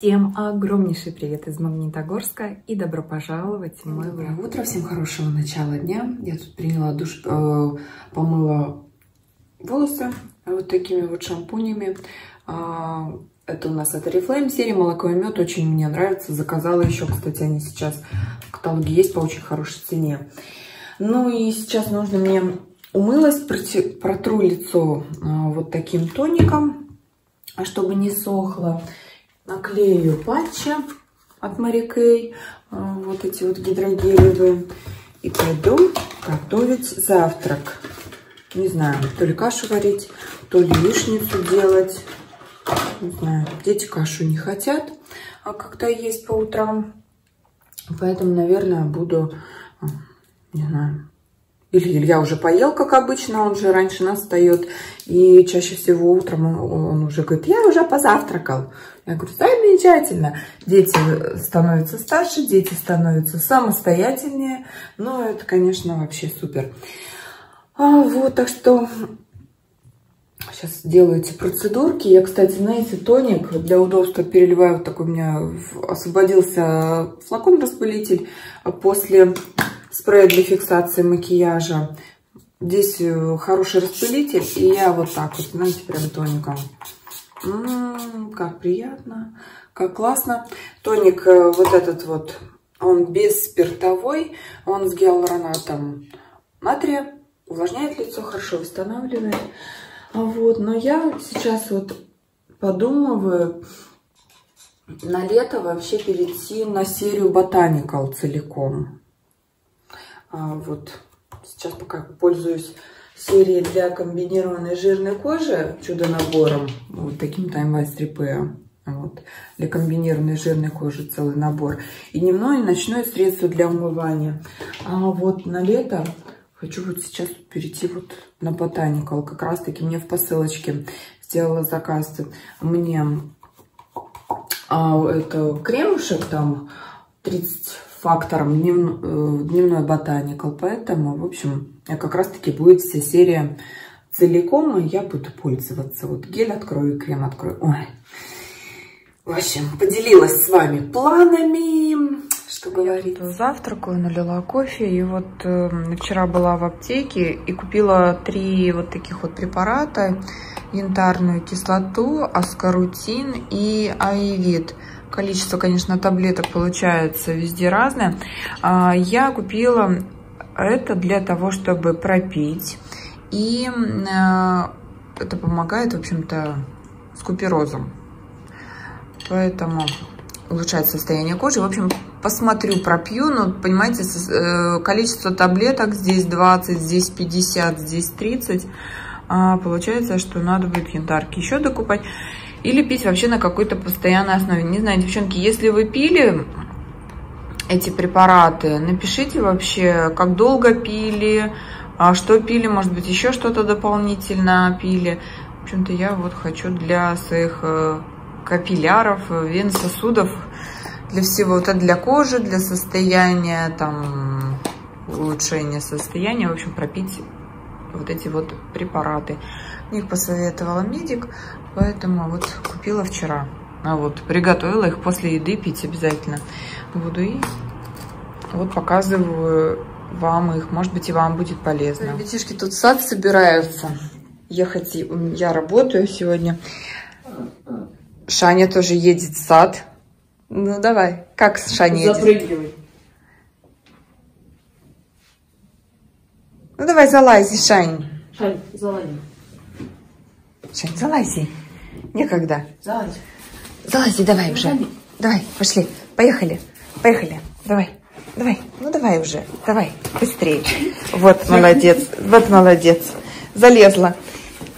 Всем огромнейший привет из Магнитогорска и добро пожаловать в мой Доброе утро, всем хорошего начала дня. Я тут приняла душ, э, помыла волосы вот такими вот шампунями. Э, это у нас от Oriflame серия «Молоко и мед». Очень мне нравится. Заказала еще, кстати, они сейчас в каталоге есть по очень хорошей цене. Ну и сейчас нужно мне умылась, протру лицо э, вот таким тоником, чтобы не сохло наклею патчи от Mary а, вот эти вот гидрогелевые, и пойду готовить завтрак. Не знаю, то ли кашу варить, то ли яичницу делать. Не знаю, дети кашу не хотят, а когда есть по утрам. Поэтому, наверное, буду, а, не знаю, или Илья уже поел, как обычно, он же раньше нас. И чаще всего утром он уже говорит, я уже позавтракал. Я говорю, замечательно. Дети становятся старше, дети становятся самостоятельнее. Ну, это, конечно, вообще супер. А, вот, так что сейчас делаю эти процедурки. Я, кстати, знаете, тоник для удобства переливаю. Вот такой у меня освободился флакон-распылитель после спрея для фиксации макияжа. Здесь э, хороший распылитель, и я вот так вот, знаете, прям тоником. Как приятно, как классно. Тоник э, вот этот вот, он без спиртовой, он с гиалуронатом натрия, увлажняет лицо, хорошо восстанавливает. А вот, но я сейчас вот подумываю на лето вообще перейти на серию Botanical целиком. А, вот сейчас пока пользуюсь серией для комбинированной жирной кожи чудо-набором, вот таким Wise 3P. Вот, для комбинированной жирной кожи целый набор. И дневное и ночное средство для умывания. А вот на лето хочу вот сейчас перейти вот на Botanical. Как раз таки мне в посылочке сделала заказ. Мне а, это кремушек там 30 фактором днев, э, дневной ботаникал. Поэтому, в общем, как раз-таки будет вся серия целиком, и я буду пользоваться. Вот гель открою, крем открою. Ой. В общем, поделилась с вами планами, что говорить. Завтракаю, налила кофе, и вот э, вчера была в аптеке и купила три вот таких вот препарата. Янтарную кислоту, аскорутин и аевит. Количество, конечно, таблеток получается везде разное. А, я купила это для того, чтобы пропить. И а, это помогает, в общем-то, с куперозом. Поэтому улучшает состояние кожи. В общем, посмотрю, пропью. Но, понимаете, э, количество таблеток здесь 20, здесь 50, здесь 30. А получается, что надо будет янтарки еще докупать. Или пить вообще на какой-то постоянной основе. Не знаю, девчонки, если вы пили эти препараты, напишите вообще, как долго пили, а что пили, может быть, еще что-то дополнительно пили. В общем-то, я вот хочу для своих э, капилляров, вен, сосудов, для всего, это для кожи, для состояния, там, улучшения состояния, в общем, пропить вот эти вот препараты. Их посоветовала медик, поэтому вот купила вчера. А вот приготовила их после еды пить обязательно буду. И вот показываю вам их. Может быть, и вам будет полезно. Ребятишки, тут сад собираются. Ехать я работаю сегодня. Шаня тоже едет в сад. Ну, давай. Как Шаня едет? Запрыгивай. Ну, давай залази, Шань. Шань, залази. Шань, залази. Некогда. Залази. Залази, давай уже. Давай, пошли. Поехали. Поехали. Давай. Давай. Ну, давай уже. Давай. Быстрее. Вот, молодец. Вот, молодец. Залезла.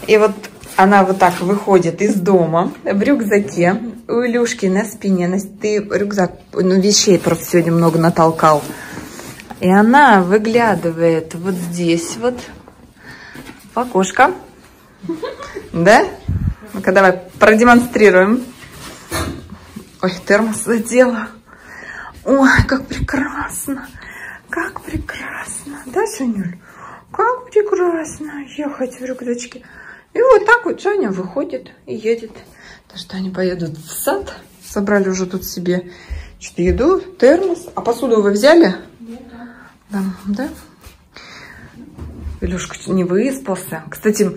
И вот она вот так выходит из дома в рюкзаке. У Илюшки на спине. Ты рюкзак, ну, вещей просто сегодня много натолкал. И она выглядывает вот здесь вот в окошко. Да? Ну-ка, давай продемонстрируем. Ой, термос задела. Ой, как прекрасно. Как прекрасно. Да, Санюль? Как прекрасно ехать в рюкзачке. И вот так вот Саня выходит и едет. То, что они поедут в сад. собрали уже тут себе что-то еду, термос. А посуду вы взяли? Да. Да? Илюшка не выспался. Кстати,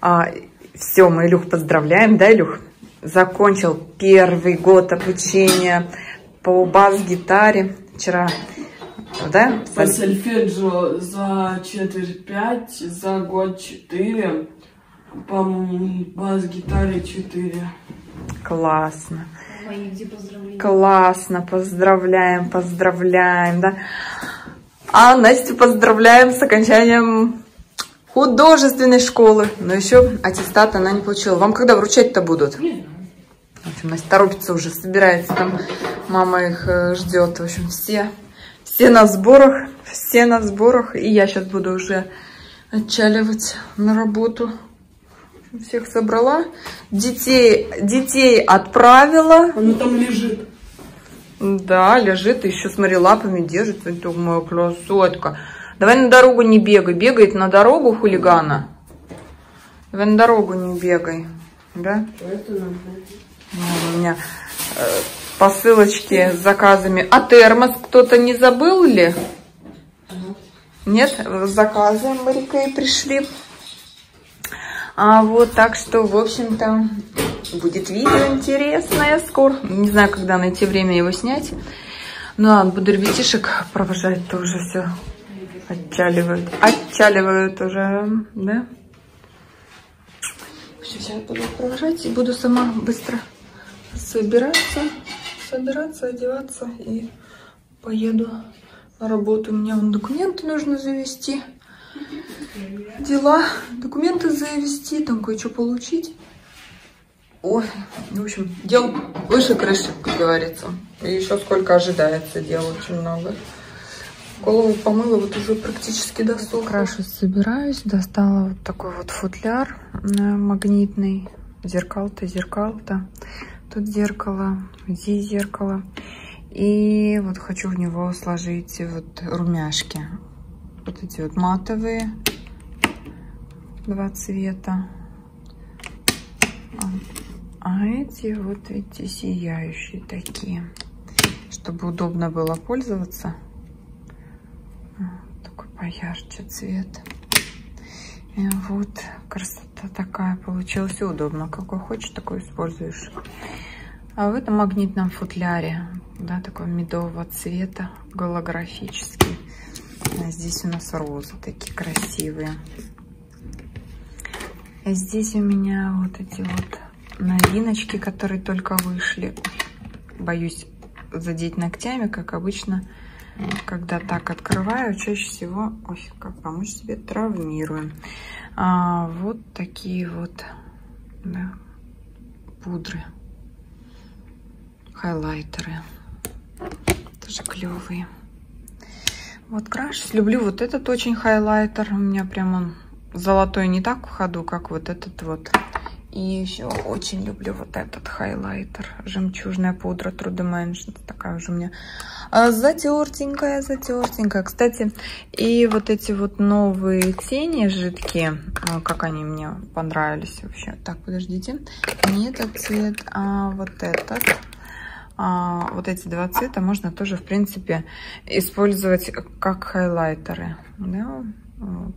а, все, мы Илюх поздравляем, да, Илюх? Закончил первый год обучения по бас-гитаре вчера. Да? По сольфеджио за четверть пять, за год четыре, по бас-гитаре четыре. Классно. Классно, поздравляем, поздравляем, да. А Настю поздравляем с окончанием художественной школы. Но еще аттестат она не получила. Вам когда вручать-то будут? Не знаю. В общем, Настя торопится уже, собирается там. Мама их э, ждет. В общем, все, все на сборах. Все на сборах. И я сейчас буду уже отчаливать на работу. Всех собрала. Детей, детей отправила. Она там лежит. Да, лежит, еще, смотри, лапами держит. Моя красотка. Давай на дорогу не бегай. Бегает на дорогу хулигана. Давай на дорогу не бегай. Да? Ну, у меня э, посылочки с заказами. А термос кто-то не забыл ли? Нет, заказы Марикой пришли. А вот так что, в общем-то, будет видео интересное скоро. Не знаю, когда найти время его снять. Ну ладно, буду ребятишек провожать тоже все. Отчаливают. Отчаливают уже, да? Сейчас буду провожать и буду сама быстро собираться, собираться, одеваться и поеду на работу. Мне вон документы нужно завести дела, документы завести, там кое-что получить. Ой, в общем, дел выше крыши, как говорится. И еще сколько ожидается дел, очень много. Голову помыла, вот уже практически досуха. Крашу собираюсь, достала вот такой вот футляр э, магнитный. Зеркал-то, зеркал-то. Тут зеркало, здесь зеркало. И вот хочу в него сложить вот румяшки. Вот эти вот матовые два цвета. А, а эти вот эти сияющие такие. Чтобы удобно было пользоваться. Такой поярче цвет. И вот красота такая получилась. удобно. Какой хочешь, такой используешь. А в этом магнитном футляре, да, такого медового цвета, голографический. А здесь у нас розы такие красивые. И здесь у меня вот эти вот новиночки, которые только вышли. Боюсь задеть ногтями, как обычно, когда так открываю, чаще всего, ой, как помочь себе, травмирую. А, вот такие вот да, пудры, хайлайтеры, тоже клевые. Вот краш. Люблю вот этот очень хайлайтер. У меня прям он золотой не так в ходу, как вот этот вот. И еще очень люблю вот этот хайлайтер. Жемчужная пудра True Dimensions. Такая уже у меня а, затертенькая, затертенькая. Кстати, и вот эти вот новые тени жидкие, а, как они мне понравились вообще. Так, подождите. Не этот цвет, а вот этот а, вот эти два цвета можно тоже, в принципе, использовать как хайлайтеры. Да? Вот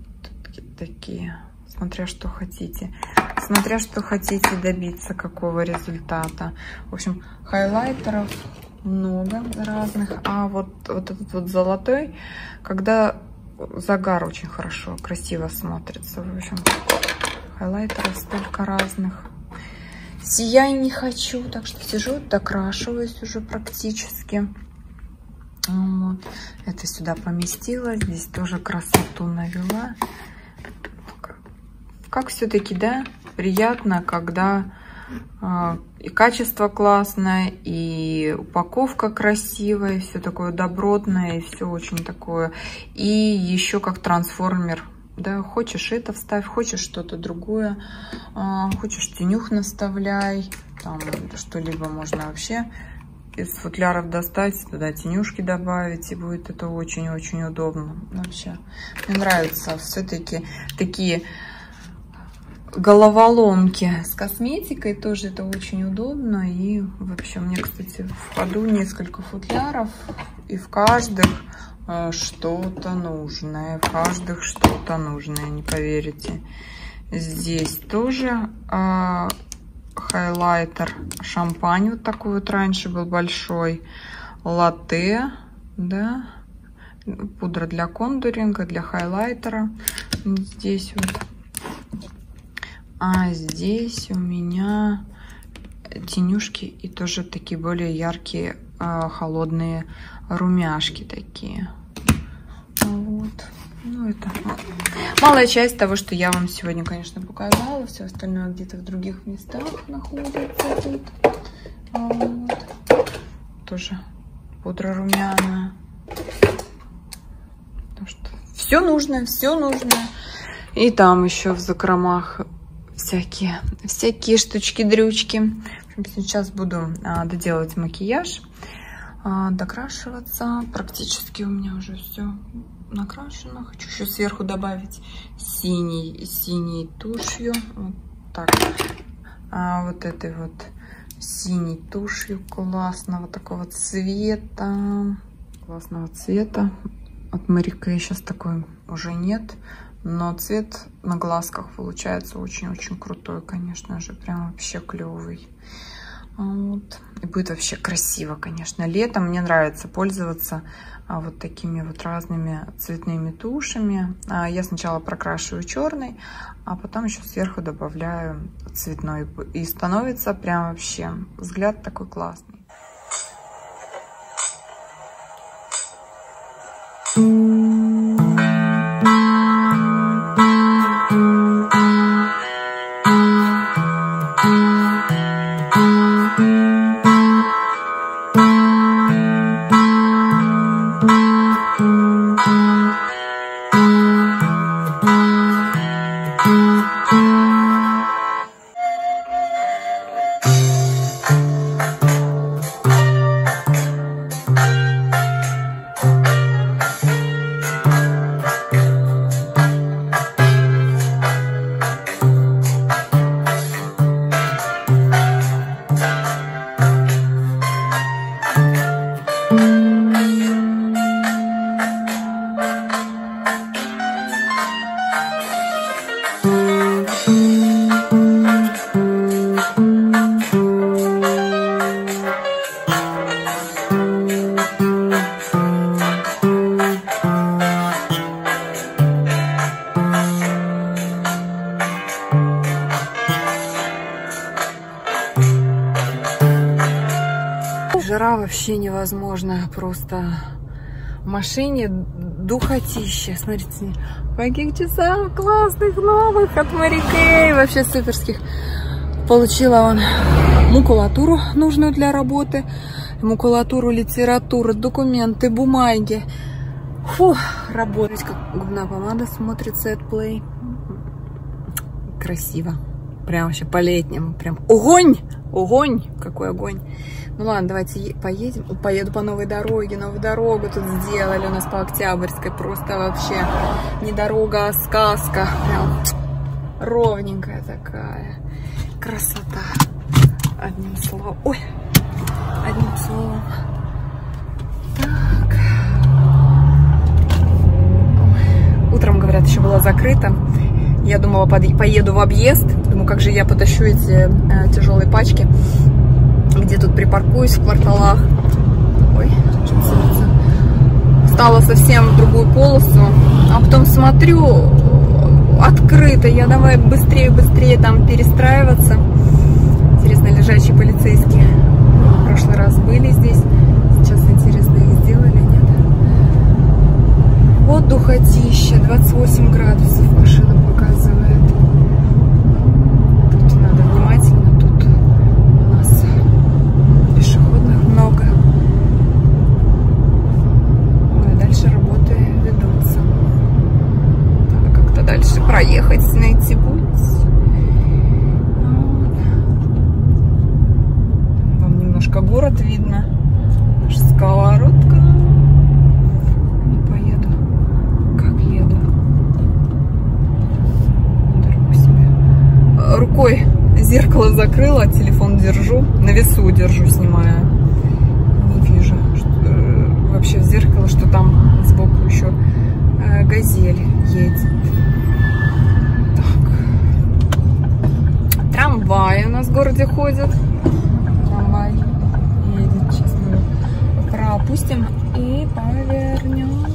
такие, смотря что хотите. Смотря что хотите добиться, какого результата. В общем, хайлайтеров много разных. А вот, вот этот вот золотой, когда загар очень хорошо, красиво смотрится. В общем, хайлайтеров столько разных. Сияй не хочу, так что сижу, докрашиваюсь уже практически. Вот. Это сюда поместила, здесь тоже красоту навела. Как все-таки, да, приятно, когда э, и качество классное, и упаковка красивая, все такое добротное, и все очень такое. И еще как трансформер да, хочешь это вставь, хочешь что-то другое, а, хочешь тенюх наставляй, там что-либо можно вообще из футляров достать, туда тенюшки добавить, и будет это очень-очень удобно вообще. Мне нравится все-таки такие головоломки с косметикой. Тоже это очень удобно. И вообще, меня, кстати, в ходу несколько футляров. И в каждых что-то нужное. В каждых что-то нужное, не поверите. Здесь тоже э, хайлайтер шампань. Вот такой вот раньше был большой. Латте, да. Пудра для контуринга, для хайлайтера. Здесь вот а здесь у меня тенюшки и тоже такие более яркие, а, холодные румяшки такие. Вот. Ну, это малая часть того, что я вам сегодня, конечно, показала. Все остальное где-то в других местах находится тут. Вот. Тоже пудра румяная. Потому что все нужно, все нужно. И там еще в закромах всякие, всякие штучки-дрючки. Сейчас буду а, доделать макияж, а, докрашиваться. Практически у меня уже все накрашено. Хочу еще сверху добавить синий, синей тушью. Вот так. А, вот этой вот синей тушью классного такого цвета. Классного цвета. От Марика сейчас такой уже нет. Но цвет на глазках получается очень-очень крутой, конечно же. Прям вообще клевый. Вот. И будет вообще красиво, конечно. Летом мне нравится пользоваться а, вот такими вот разными цветными тушами. А, я сначала прокрашиваю черный, а потом еще сверху добавляю цветной. И становится прям вообще взгляд такой классный. Вообще невозможно. Просто в машине духотища. Смотрите, в каких часах классных новых от Марикей. Вообще суперских. Получила он макулатуру нужную для работы. Макулатуру, литературу, документы, бумаги. Фу, работать как губная помада смотрится от Play. Красиво. Прям вообще по-летнему. Прям огонь! Огонь! Какой огонь! Ну ладно, давайте поедем. Поеду по новой дороге. Новую дорогу тут сделали у нас по Октябрьской. Просто вообще не дорога, а сказка. Прям ровненькая такая. Красота. Одним словом. Ой! Одним словом. Так. Утром, говорят, еще было закрыто. Я думала, поеду в объезд. Думаю, как же я потащу эти э, тяжелые пачки где тут припаркуюсь в кварталах. Ой, Стала совсем в другую полосу. А потом смотрю, открыто. Я давай быстрее, быстрее там перестраиваться. Интересно, лежачие полицейские в прошлый раз были здесь. Сейчас, интересно, их сделали, нет? Вот духотища, 28 градусов машина показывает. проехать, найти путь. Вам немножко город видно. Наша сковородка. Не поеду. Как еду. Дорогу себе рукой зеркало закрыла, телефон держу, на весу держу, снимая. Не вижу что, э, вообще в зеркало, что там сбоку еще э, газель едет. Так. Трамвай у нас в городе ходит. Трамвай едет. Сейчас мы пропустим и повернем.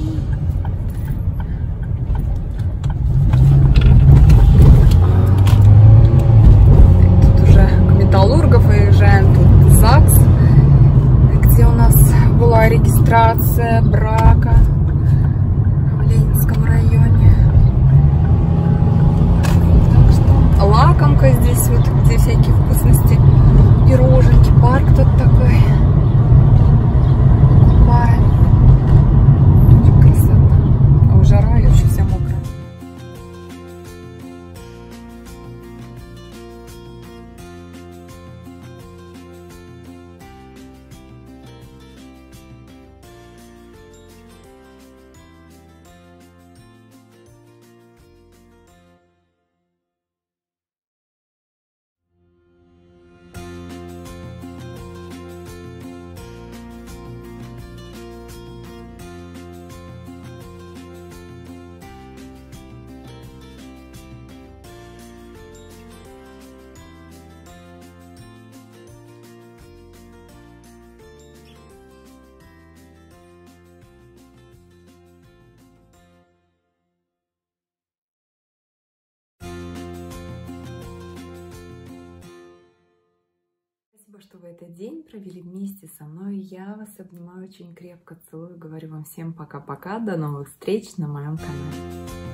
Спасибо, что вы этот день провели вместе со мной. Я вас обнимаю очень крепко, целую. Говорю вам всем пока-пока. До новых встреч на моем канале.